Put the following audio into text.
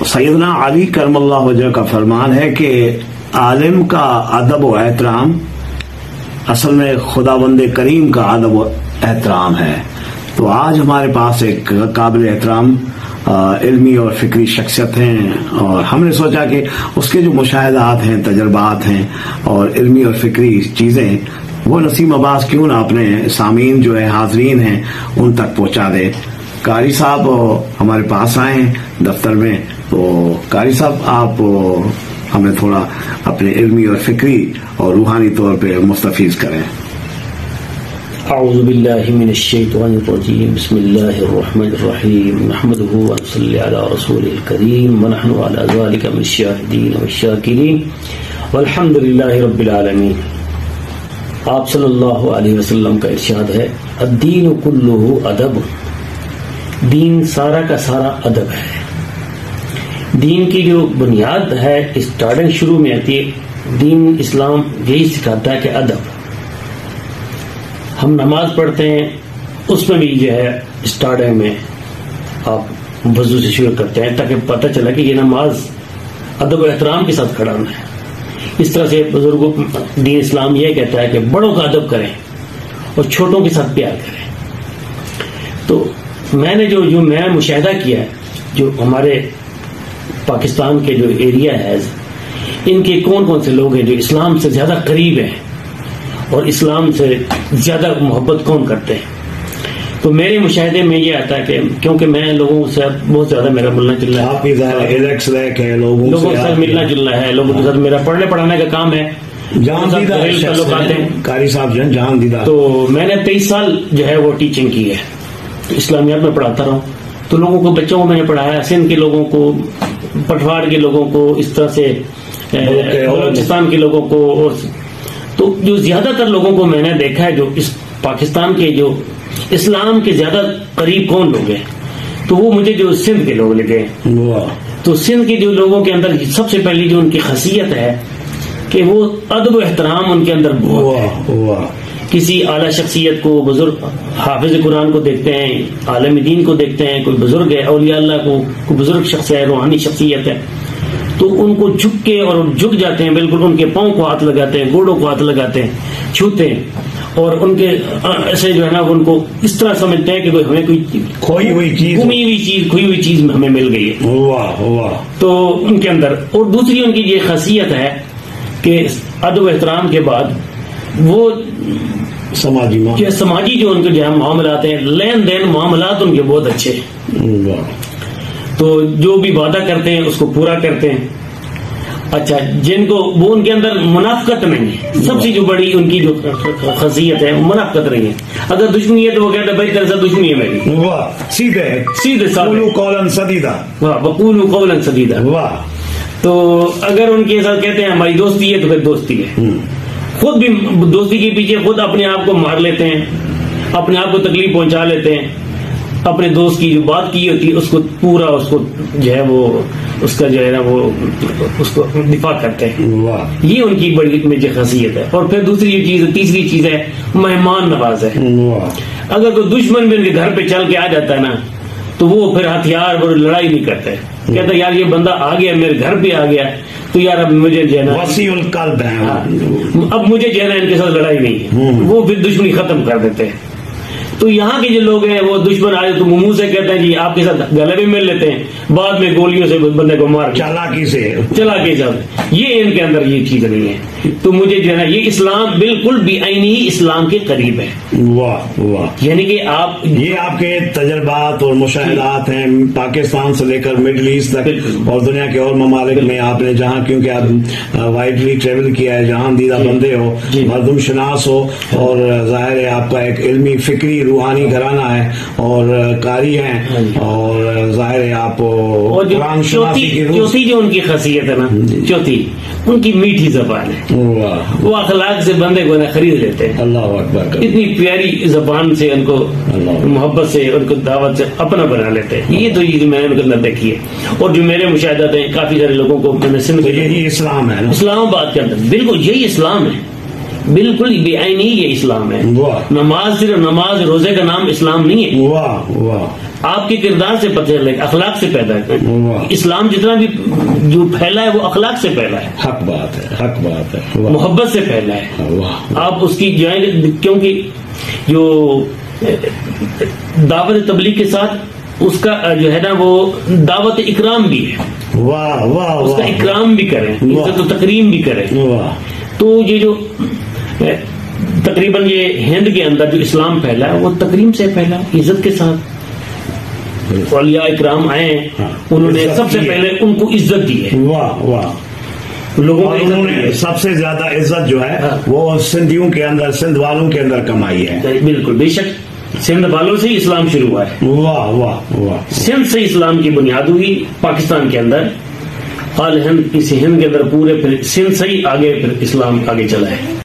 सैदना अली करमल्ला वजह का फरमान है कि आलिम का अदब व एहतराम, असल में खुदाबंद करीम का अदब व एहतराम है। तो आज हमारे पास एक काबिल एहतराम इल्मी और फिक्री शख्सियत हैं और हमने सोचा कि उसके जो मुशाहदात हैं, तजर्बात हैं और इलमी और फिक्री चीज़ें, वो नसीम अब्बास क्यों ना अपने सामीन जो है, हाजरीन हैं, उन तक पहुँचा दे। कारी साहब हमारे पास आए दफ्तर में। तो कारी साहब, आप हमें थोड़ा अपने इल्मी और फिक्री और रूहानी तौर पे मुस्तफ़ीज करें। करीम। वनहनु अला ज़ालिका मिन शाहिदीन व शाकिरीन। वल्हम्दुलिल्लाहि रब्बिल आलमीन। आप सल्लल्लाहु अलैहि वसल्लम का इरशाद है, अद्दीन कुल्लुहु अदब। दीन सारा का सारा अदब है। दीन की जो बुनियाद है स्टार्टिंग शुरू में आती है, दीन इस्लाम यही सिखाता है कि अदब। हम नमाज़ पढ़ते हैं, उसमें भी जो है स्टार्टिंग में आप वज़ू से शुरू करते हैं, ताकि पता चला कि ये नमाज़ अदब एहतराम के साथ खड़ा होना है। इस तरह से बुज़ुर्गों दीन इस्लाम यह कहता है कि बड़ों का अदब करें और छोटों के साथ प्यार करें। तो मैंने जो जो मैं मुशाह किया है, जो हमारे पाकिस्तान के जो एरिया है इनके कौन कौन से लोग हैं जो इस्लाम से ज़्यादा करीब हैं और इस्लाम से ज़्यादा मोहब्बत कौन करते हैं? तो मेरे मुशाहे में ये आता है कि क्योंकि मैं लोगों से बहुत ज़्यादा मेरा मिलना जुलना है। लोगों लोगों के साथ मिलना जुलना है लोगों के साथ मेरा पढ़ने पढ़ाने का काम है। लोग आते कारी साहब जो जान दीदा तो मैंने तेईस साल जो है वो टीचिंग की है। इस्लामियात में पढ़ाता रहा तो लोगों को बच्चों को मैंने पढ़ाया सिंध के लोगों को पठवाड़ के लोगों को इस तरह से बलोचिस्तान के लोगों को और तो जो ज़्यादातर लोगों को मैंने देखा है जो इस पाकिस्तान के जो इस्लाम के ज़्यादा करीब कौन लोग हैं? तो वो मुझे जो सिंध के लोग लगे तो सिंध के जो लोगों के अंदर सबसे पहली जो उनकी खासियत है कि वो अदब एहतराम उनके अंदर बहुत है। किसी आला शख्सियत को बुज़ुर्ग हाफिज कुरान को देखते हैं आलम दीन को देखते हैं कोई बुज़ुर्ग है अलिया को कोई बुज़ुर्ग शख्स है रूहानी शख्सियत है तो उनको झुक के और झुक जाते हैं बिल्कुल उनके पाँव को हाथ लगाते हैं गोड़ों को हाथ लगाते हैं छूते हैं और उनके ऐसे जो है ना उनको इस तरह समझते हैं कि कोई हमें कोई खोई हुई चीज़ घूमी हुई चीज़ खोई हुई चीज़ हमें मिल गई है। वाह वाह तो उनके अंदर और दूसरी उनकी ये खासियत है कि अदब एहतराम के बाद वो समाजी जो समाजी जो उनके जो है मामलात हैं लेन देन मामलात उनके बहुत अच्छे वाह। तो जो भी वादा करते हैं उसको पूरा करते हैं। अच्छा जिनको वो उनके अंदर मुनाफ्त नहीं है। सबसे जो बड़ी उनकी जो खसीयत है मुनाफ्त नहीं है। अगर दुश्मनी है तो वो कहते भाई तरह दुश्मनी है मेरी। वाह सीधे। सीधे कौलन सदीदा। वाह बकूल कौलन सदीदा। वाह। तो अगर उनके साथ कहते हैं हमारी दोस्ती है तो फिर दोस्ती है। हम्म। खुद भी दोस्ती के पीछे खुद अपने आप को मार लेते हैं अपने आप को तकलीफ़ पहुँचा लेते हैं। अपने दोस्त की जो बात की होती है उसको पूरा उसको जो है वो उसका जो है ना वो उसको दिफा करते हैं। ये उनकी बड़ी मेजर खासियत है। और फिर दूसरी जो चीज़ तीसरी चीज़ है मेहमान नवाज़ है। अगर कोई दुश्मन भी उनके घर पे चल के आ जाता है ना तो वो फिर हथियार और लड़ाई नहीं करते। कहता यार ये बंदा आ गया मेरे घर पे आ गया तो यार अब मुझे जैन है। हाँ, अब मुझे जैन इनके साथ लड़ाई नहीं। है हम्म। वो फिर दुश्मनी खत्म कर देते हैं। तो यहाँ के जो लोग हैं वो दुश्मन आए तो मुँह से कहते हैं जी आपके साथ गले भी मिल लेते हैं बाद में गोलियों से बंदे को मार चालाकी से। चलाकी से। ये इनके अंदर ये चीज़ नहीं है। तो मुझे जो है ना ये इस्लाम बिल्कुल भी आईनी ही इस्लाम के करीब है। वाह वाह। यानी कि आप ये आपके तजर्बात और मुशाहदात हैं पाकिस्तान से लेकर मिडल ईस्ट तक और दुनिया के और ममालिक में आपने जहाँ क्योंकि आप वाइडली ट्रेवल किया है जहाँ दीदा बंदे हो मरदम शनास हो और ज़ाहिर है आपका एक इल्मी फिक्री रूहानी घराना है और कारी हैं हाँ और ज़ाहिर है आप चौथी जो उनकी खासियत है ना चौथी उनकी मीठी जबान है। वो अखलाक से बंदे को ना खरीद लेते हैं। अल्लाह अकबर इतनी प्यारी जबान से उनको मोहब्बत से उनको दावत से अपना बना लेते हैं। ये तो ये मैंने उनके अंदर देखी है। और जो मेरे मुशाहदात हैं काफ़ी सारे लोगों को मैंने सिंध यही इस्लाम है इस्लामाबाद के अंदर। बिल्कुल यही इस्लाम है। बिल्कुल बेआईनी ये इस्लाम है। नमाज़ सिर्फ़ नमाज़ रोज़े का नाम इस्लाम नहीं है। वाह वाह। आपके किरदार से पता चले अखलाक से पैदा है इस्लाम जितना भी जो फैला है वो अखलाक से फैला है। हक बात है हक बात है। मोहब्बत से फैला है। वाह। आप उसकी जो है क्योंकि जो दावत तबलीग के साथ उसका जो है ना वो दावत इकराम भी है। वाह वाह उसका इकराम भी करें व तकरीम भी करें। वाह। तो ये जो तकरीबन ये हिंद के अंदर जो इस्लाम फैला है वो तकरीम से फैला इज़्ज़त के साथ। औलिया इकराम आए हाँ, उन्होंने सबसे पहले उनको इज़्ज़त दी है। वाह वाह। लोगों और दी उन्होंने सबसे ज़्यादा इज़्ज़त जो है हाँ। वो सिंधियों के अंदर सिंध वालों के अंदर कमाई है। बिल्कुल बेशक। सिंध वालों से ही इस्लाम शुरू हुआ है। वाह वाह वाह। सिंध से इस्लाम की बुनियाद हुई पाकिस्तान के अंदर। हिंद इस हिंद के अंदर पूरे फिर सिंध से ही आगे फिर इस्लाम आगे चला है।